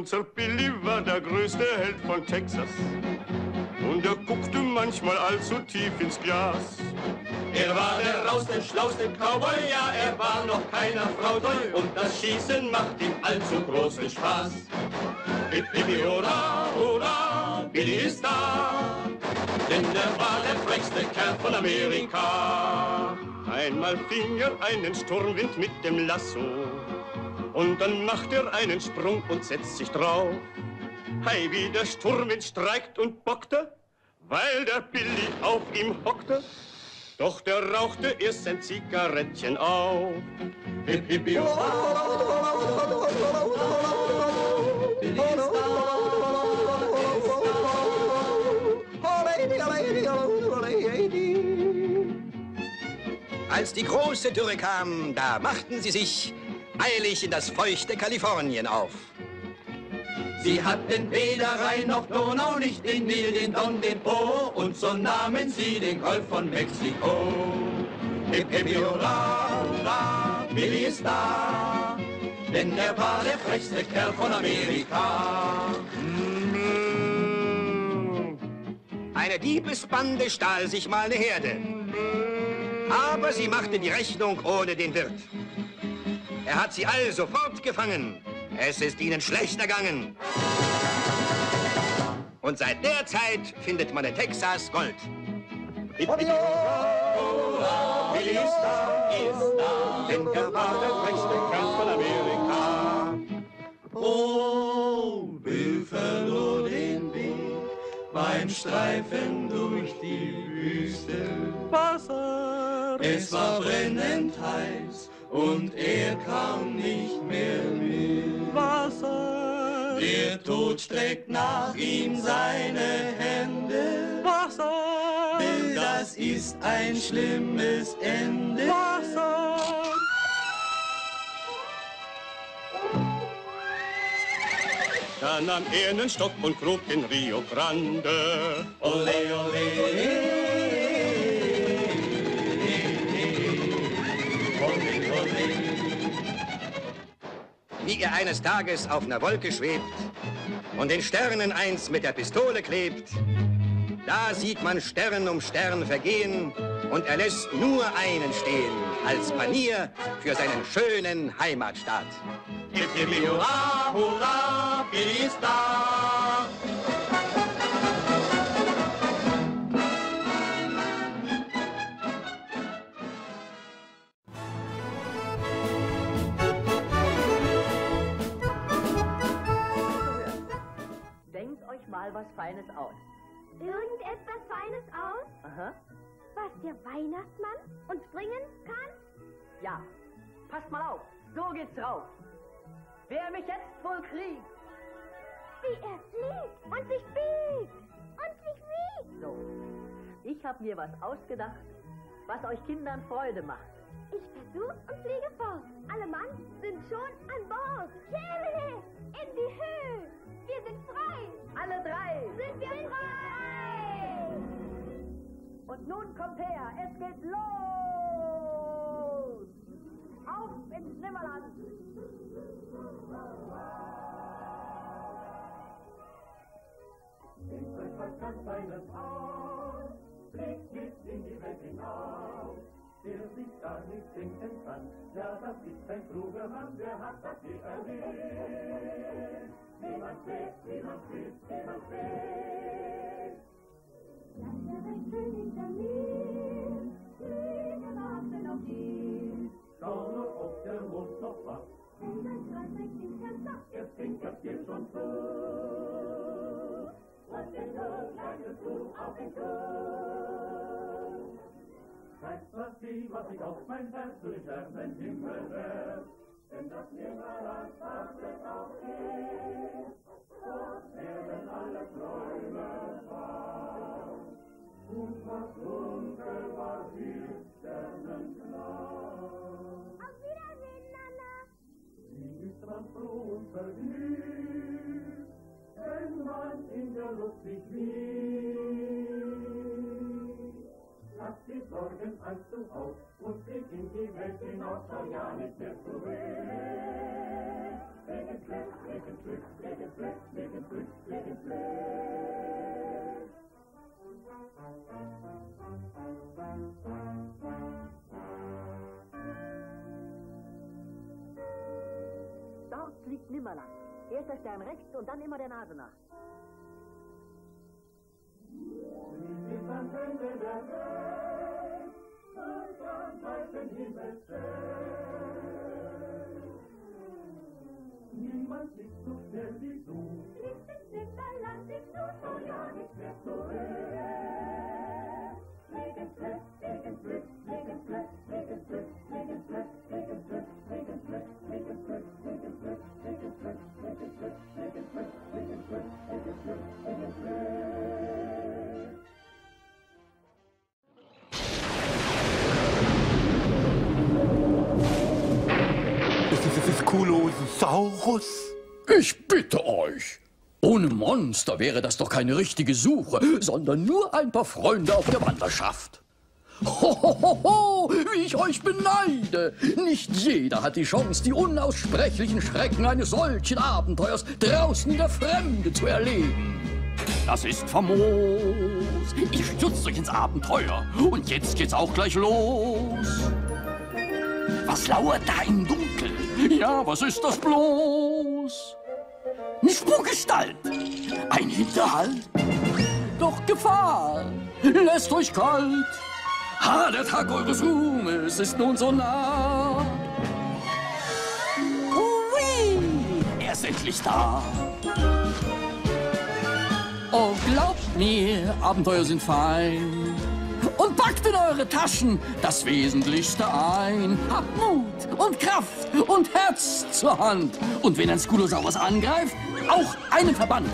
unser Billy war der größte Held von Texas. Und er guckte manchmal allzu tief ins Glas. Er war der rauste, schlauste Cowboy, ja, er war noch keiner Frau treu. Und das Schießen macht ihm allzu großen Spaß. Hip, hip, hurra, hurra, Billy ist da. Denn er war der frechste Kerl von Amerika. Einmal fing er einen Sturmwind mit dem Lasso. Und dann macht er einen Sprung und setzt sich drauf. Hei, wie der Sturmwind streikt und bockte, weil der Billy auf ihm hockte. Doch der rauchte erst sein Zigarettchen auf. Hip, hip, hip. Als die große Dürre kam, da machten sie sich eilig in das feuchte Kalifornien auf. Sie hatten weder Rhein noch Donau, nicht den Nil, den Don, den Po, und so nahmen sie den Golf von Mexiko. Hip, hip, hurra, hurra, Billy ist da, denn er war der frechste Kerl von Amerika. Eine Diebesbande stahl sich mal eine Herde. Aber sie machte die Rechnung ohne den Wirt. Er hat sie all sofort gefangen. Es ist ihnen schlecht ergangen. Und seit der Zeit findet man in Texas Gold. Billy ist da, ist da, denn er war der frechste Kerl von Amerika. Oh, Bill verlor den Weg beim Streifen durch die Wüste. Wasser. Es war brennend heiß und er kam nicht mehr mit. Wasser. Der Tod streckt nach ihm seine Hände. Wasser. Bill, das ist ein schlimmes Ende. Wasser. Da nahm er einen Stock und grub den Rio Grande. Ole, ole. Ole, Er eines Tages auf einer Wolke schwebt und den Sternen eins mit der Pistole klebt, da sieht man Stern um Stern vergehen und er lässt nur einen stehen als Panier für seinen schönen Heimatstaat. Hip, hip, hurra, hurra, Billy euch mal was Feines aus. Irgendetwas Feines aus, Aha. was der Weihnachtsmann uns bringen kann? Ja. Passt mal auf. So geht's drauf. Wer mich jetzt wohl kriegt. Wie er fliegt und sich biegt und sich wiegt. So. Ich habe mir was ausgedacht, was euch Kindern Freude macht. Ich versuch und fliege fort. Alle Mann sind schon an Bord. Schere in die Höhe. Wir sind frei. Alle drei. Sind wir frei? Und nun kommt her. Es geht los. Auf ins Nimmerland. Denkt euch was ganz Feines aus, blickt mit in die Welt hinaus. Der sich gar nicht denken kann, ja, das ist ein kluger Mann, der hat das je erlebt. Niemand weiß, niemand weiß, niemand weiß. Das der recht schön ist der Meer. Fliegen Abend auf die. Schau nur, ob der Mond noch wacht, Und ein Kreis ist ganz satt. er zwinkert dir schon zu. Was denn du, kleines Du, auf den Klo? Zeigt was sie, was ich auf mein Herz zu den Sternen Himmel. Denn das Nimmerland wartet auf dich. Dort werden alle Träume wahr. Und was dunkel war, wird sternenklar. Auf Wiedersehen, Nana. Sie ist man froh und vergnügt, wenn man in der Luft sich wiegt. Die Sorgen allzu aus und blick in die Welt hinaus, schau ja nicht mehr zurück. Wegen Glück, wegen Glück, wegen Glück, wegen Glück, wegen Glück. Dort liegt Nimmerland. Erst der Stern rechts und dann immer der Nase nach. Bis ans Ende der Welt, und am weiten Himmel Niemand fliegt so schnell wie du. Fliegt Nimmerland, fliegst du, schau ja nicht mehr zurück. Wegen Glück, wegen Glück, wegen Glück, wegen Glück, wegen Glück, wegen Glück, wegen Glück, wegen Glück, wegen Glück, wegen Glück, wegen Glück, wegen Glück, wegen Glück, wegen Glück, wegen Glück. Kulosaurus? Ich bitte euch. Ohne Monster wäre das doch keine richtige Suche, sondern nur ein paar Freunde auf der Wanderschaft. Hohoho, wie ich euch beneide! Nicht jeder hat die Chance, die unaussprechlichen Schrecken eines solchen Abenteuers draußen in der Fremde zu erleben. Das ist famos. Ihr stürzt euch ins Abenteuer. Und jetzt geht's auch gleich los. Was lauert da im Dunkel? Ja, was ist das bloß? Eine Spukgestalt. Ein Hinterhalt. Doch Gefahr lässt euch kalt. Ha, der Tag eures Ruhmes ist nun so nah. Hui, er ist endlich da. Oh, glaubt mir, Abenteuer sind fein. Und packt in eure Taschen das Wesentlichste ein. Habt Mut und Kraft und Herz zur Hand. Und wenn ein Skulosaurus angreift, auch einen Verband.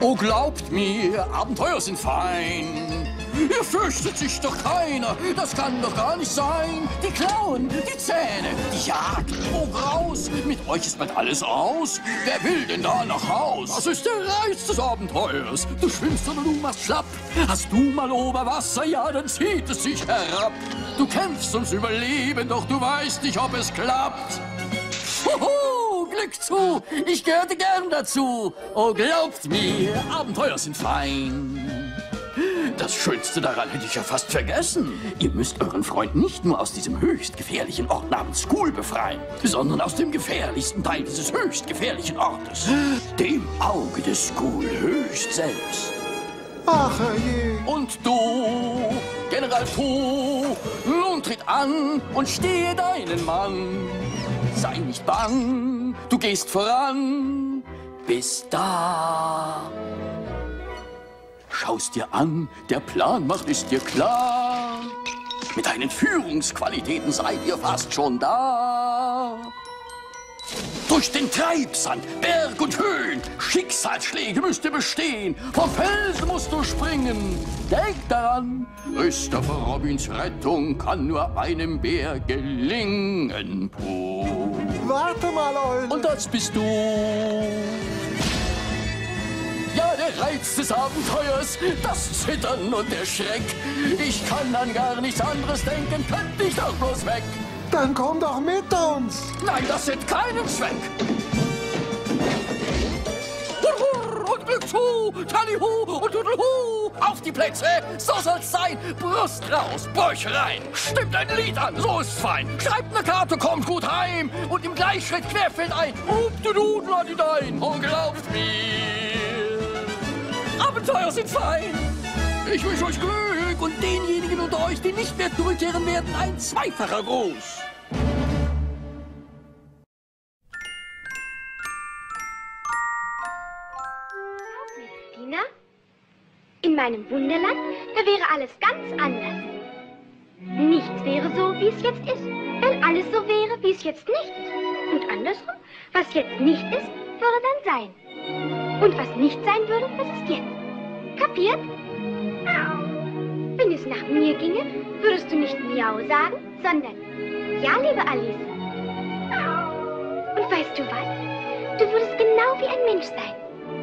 Oh, glaubt mir, Abenteuer sind fein. Ihr fürchtet sich doch keiner, das kann doch gar nicht sein. Die Klauen, die Zähne, die Jagd, oh raus, mit euch ist bald alles aus. Wer will denn da nach Haus? Das ist der Reiz des Abenteuers. Du schwimmst oder du machst schlapp. Hast du mal Oberwasser, ja, dann zieht es sich herab. Du kämpfst ums Überleben, doch du weißt nicht, ob es klappt. Huhu, Glück zu, ich gehörte gern dazu. Oh, glaubt mir, Abenteuer sind fein. Das Schönste daran hätte ich ja fast vergessen. Ihr müsst euren Freund nicht nur aus diesem höchst gefährlichen Ort namens School befreien, sondern aus dem gefährlichsten Teil dieses höchst gefährlichen Ortes, dem Auge des School höchst selbst. Ach, je. Und du, General Fu, nun tritt an und stehe deinen Mann. Sei nicht bang, du gehst voran, bis da. Schau's dir an, der Plan macht ist dir klar. Mit deinen Führungsqualitäten seid ihr fast schon da. Durch den Treibsand, Berg und Höhen, Schicksalsschläge müsst ihr bestehen. Vom Felsen musst du springen. Denk daran, Christopher Robins Rettung kann nur einem Bär gelingen. Puh. Warte mal, Eule. Und das bist du. Ja, der Reiz des Abenteuers, das Zittern und der Schreck. Ich kann an gar nichts anderes denken, könnte ich doch bloß weg. Dann komm doch mit uns. Nein, das hat keinen hurr und Glück zu, Tallihu und Tudelhu. Auf die Plätze, so soll's sein. Brust raus, Bäuche rein. Stimmt ein Lied an, so ist's fein. Schreibt ne Karte, kommt gut heim. Und im Gleichschritt querfeld ein. Up, du, du, ladet ein. Und glaubt mir, Abenteuer sind fein. Ich wünsche euch Glück und denjenigen unter euch, die nicht mehr zurückkehren werden, ein zweifacher Gruß. Glaub mir, Christina, in meinem Wunderland, da wäre alles ganz anders. Nichts wäre so, wie es jetzt ist, wenn alles so wäre, wie es jetzt nicht ist. Und andersrum, was jetzt nicht ist, würde dann sein. Und was nicht sein würde, das ist jetzt. Kapiert? Wenn es nach mir ginge, würdest du nicht Miau sagen, sondern Ja, liebe Alice. Und weißt du was? Du würdest genau wie ein Mensch sein.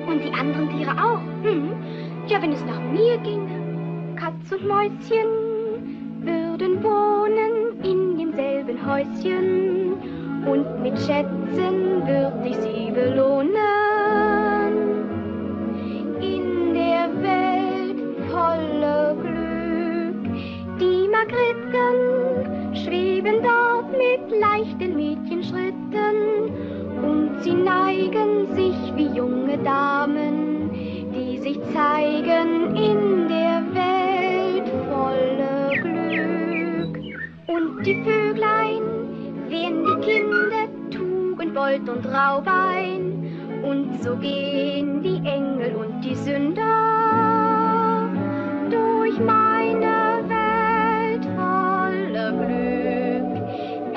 Und die anderen Tiere auch. Hm. Ja, wenn es nach mir ginge. Katz und Mäuschen. würden wohnen in demselben Häuschen und mit Schätzen würd ich sie belohnen. Zeigen in der Welt voller Glück. Und die Vöglein wären die Kinder Tugend, Wollt und Raubein, und so gehen die Engel und die Sünder durch meine Welt voller Glück.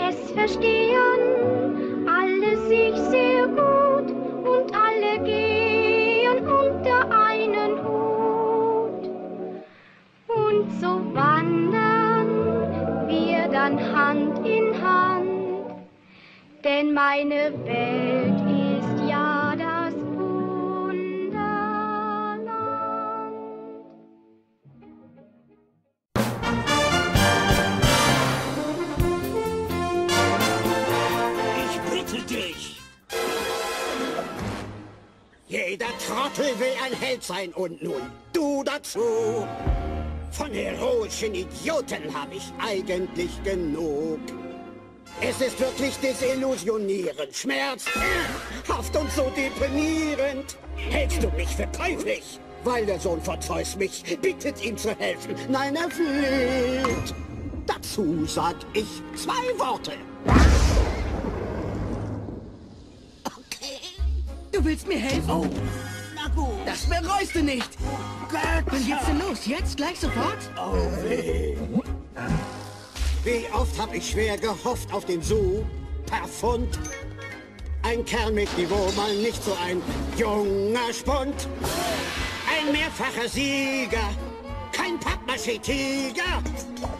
Es verstehen So wandern wir dann Hand in Hand, denn meine Welt ist ja das Wunderland. Ich bitte dich. Jeder Trottel will ein Held sein und nun du dazu. Von heroischen Idioten habe ich eigentlich genug. Es ist wirklich desillusionierend, schmerzhaft und so deprimierend. Hältst du mich für käuflich? Weil der Sohn von Zeus mich bittet, ihm zu helfen. Nein, er flieht. Dazu sag ich zwei Worte. Okay. Du willst mir helfen? Oh. Das bereust du nicht. Wann geht's denn los? Jetzt? Gleich sofort? Oh weh. Wie oft hab ich schwer gehofft auf den Super Pfund. Ein Kerl mit Niveau, mal nicht so ein junger Spund. Ein mehrfacher Sieger, kein Pappmaché-Tiger.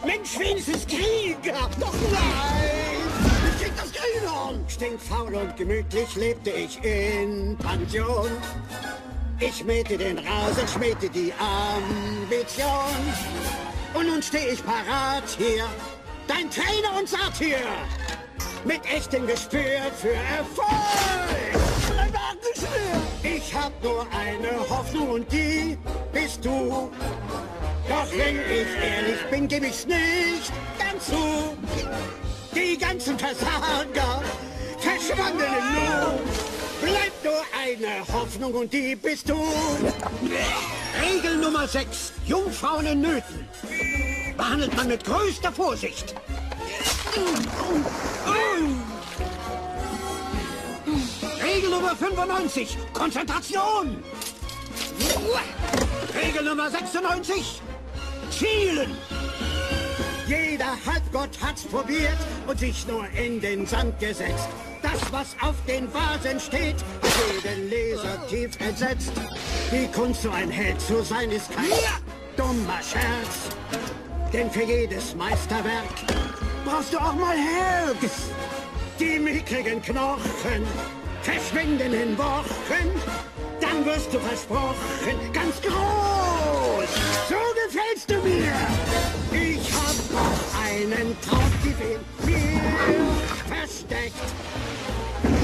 Mensch, wenigstens Krieger. Doch nein, ich krieg das Greenhorn. Stinkfaul und gemütlich lebte ich in Pension. Ich mähte den Rasen, schmähte die Ambition. Und nun steh ich parat hier, dein Trainer und Satyr. Mit echtem Gespür für Erfolg. Ich hab nur eine Hoffnung und die bist du. Doch wenn ich ehrlich bin, geb ich's nicht ganz zu. Die ganzen Versager verschwanden im Nu. Bleibt nur eine Hoffnung und die bist du. Regel Nummer 6. Jungfrauen in Nöten. Behandelt man mit größter Vorsicht. Regel Nummer 95. Konzentration. Regel Nummer 96. Zielen. Jeder Halbgott hat's probiert und sich nur in den Sand gesetzt. Das, was auf den Vasen steht, jeden Leser tief entsetzt. Die Kunst, so ein Held zu sein, ist kein dummer Scherz. Denn für jedes Meisterwerk brauchst du auch mal Herz. Die mickrigen Knochen verschwinden in Wochen. Dann wirst du versprochen, ganz groß. So gefällst du mir. Ich hab noch einen Traum in mir versteckt.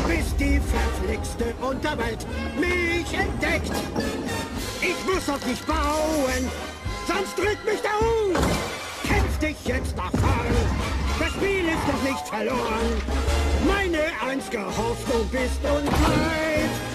Bis die verflixte Unterwelt mich entdeckt. Ich muss auf dich bauen, sonst drückt mich der Hut. Kämpf dich jetzt nach vorn, das Spiel ist noch nicht verloren. Meine einzige Hoffnung bist und bleibst